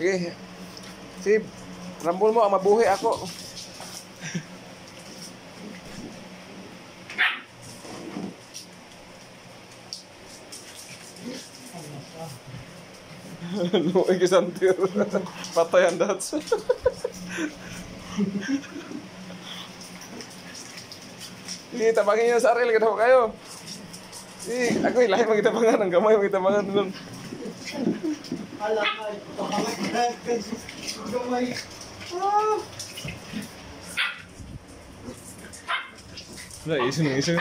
Sige. Sige. Rambol mo, ang mabuhi ako. no, ikisantir. Patay ang dots. Sige, tabangin niyo sa sarili. Kada kayo. Sige, ako ilahi magitabangan. Ang gamay magitabangan nun. 来，一声，一声。